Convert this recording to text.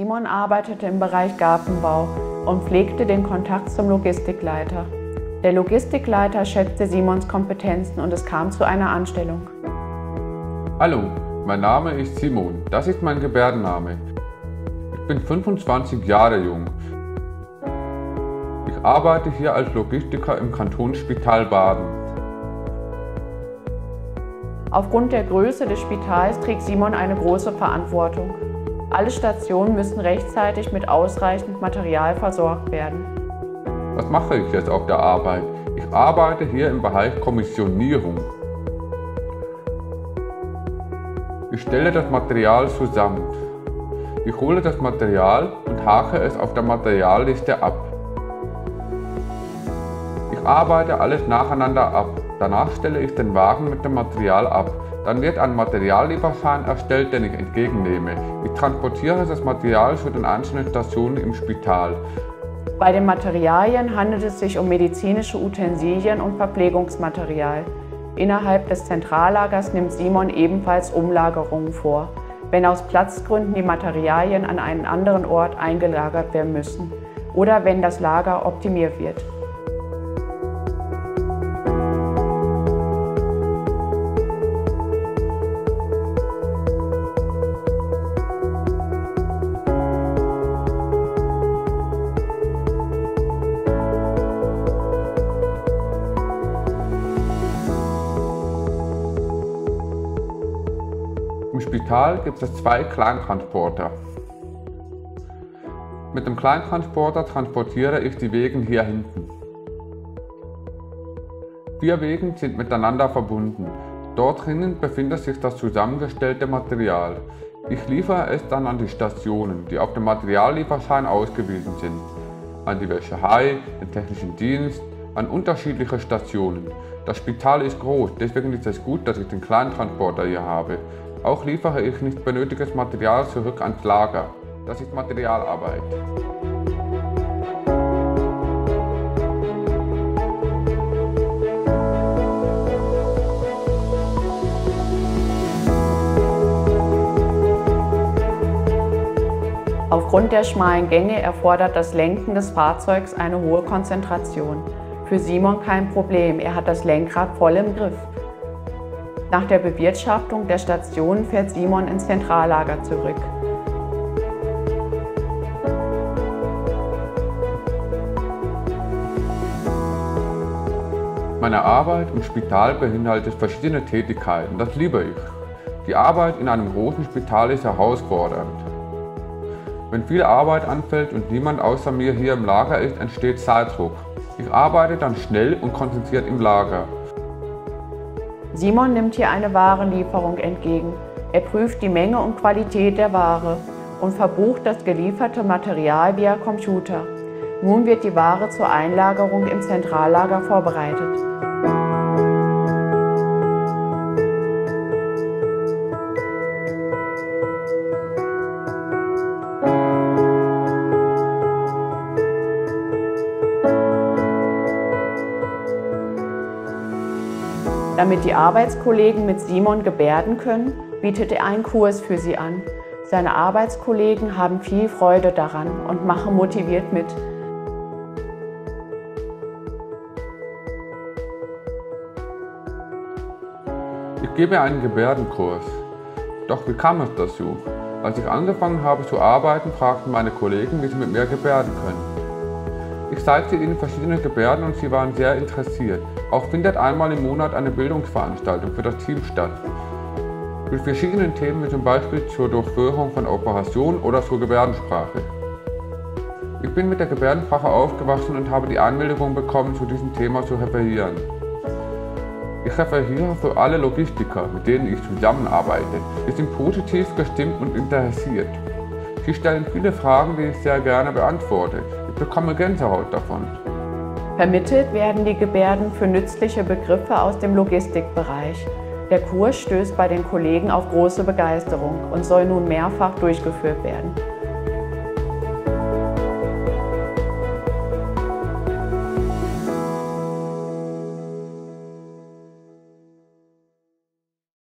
Simon arbeitete im Bereich Gartenbau und pflegte den Kontakt zum Logistikleiter. Der Logistikleiter schätzte Simons Kompetenzen und es kam zu einer Anstellung. Hallo, mein Name ist Simon. Das ist mein Gebärdenname. Ich bin 25 Jahre jung. Ich arbeite hier als Logistiker im Kantonsspital Baden. Aufgrund der Größe des Spitals trägt Simon eine große Verantwortung. Alle Stationen müssen rechtzeitig mit ausreichend Material versorgt werden. Was mache ich jetzt auf der Arbeit? Ich arbeite hier im Bereich Kommissionierung. Ich stelle das Material zusammen. Ich hole das Material und hake es auf der Materialliste ab. Ich arbeite alles nacheinander ab. Danach stelle ich den Wagen mit dem Material ab. Dann wird ein Materiallieferschein erstellt, den ich entgegennehme. Ich transportiere das Material zu den einzelnen Stationen im Spital. Bei den Materialien handelt es sich um medizinische Utensilien und Verpflegungsmaterial. Innerhalb des Zentrallagers nimmt Simon ebenfalls Umlagerungen vor, wenn aus Platzgründen die Materialien an einen anderen Ort eingelagert werden müssen oder wenn das Lager optimiert wird. Im Spital gibt es zwei Kleintransporter. Mit dem Kleintransporter transportiere ich die Wegen hier hinten. Vier Wegen sind miteinander verbunden. Dort drinnen befindet sich das zusammengestellte Material. Ich liefere es dann an die Stationen, die auf dem Materiallieferschein ausgewiesen sind. An die Wäscherei, den technischen Dienst, an unterschiedliche Stationen. Das Spital ist groß, deswegen ist es gut, dass ich den Kleintransporter hier habe. Auch liefere ich nicht benötigtes Material zurück ans Lager. Das ist Materialarbeit. Aufgrund der schmalen Gänge erfordert das Lenken des Fahrzeugs eine hohe Konzentration. Für Simon kein Problem, er hat das Lenkrad voll im Griff. Nach der Bewirtschaftung der Station fährt Simon ins Zentrallager zurück. Meine Arbeit im Spital beinhaltet verschiedene Tätigkeiten, das liebe ich. Die Arbeit in einem großen Spital ist herausfordernd. Wenn viel Arbeit anfällt und niemand außer mir hier im Lager ist, entsteht Zeitdruck. Ich arbeite dann schnell und konzentriert im Lager. Simon nimmt hier eine Warenlieferung entgegen. Er prüft die Menge und Qualität der Ware und verbucht das gelieferte Material via Computer. Nun wird die Ware zur Einlagerung im Zentrallager vorbereitet. Damit die Arbeitskollegen mit Simon gebärden können, bietet er einen Kurs für sie an. Seine Arbeitskollegen haben viel Freude daran und machen motiviert mit. Ich gebe einen Gebärdenkurs. Doch wie kam es dazu? Als ich angefangen habe zu arbeiten, fragten meine Kollegen, wie sie mit mir gebärden können. Ich zeigte ihnen verschiedene Gebärden und sie waren sehr interessiert. Auch findet einmal im Monat eine Bildungsveranstaltung für das Team statt. Mit verschiedenen Themen wie zum Beispiel zur Durchführung von Operationen oder zur Gebärdensprache. Ich bin mit der Gebärdensprache aufgewachsen und habe die Anmeldung bekommen, zu diesem Thema zu referieren. Ich referiere für alle Logistiker, mit denen ich zusammenarbeite. Sie sind positiv gestimmt und interessiert. Sie stellen viele Fragen, die ich sehr gerne beantworte bekomme Gänsehaut davon. Vermittelt werden die Gebärden für nützliche Begriffe aus dem Logistikbereich. Der Kurs stößt bei den Kollegen auf große Begeisterung und soll nun mehrfach durchgeführt werden.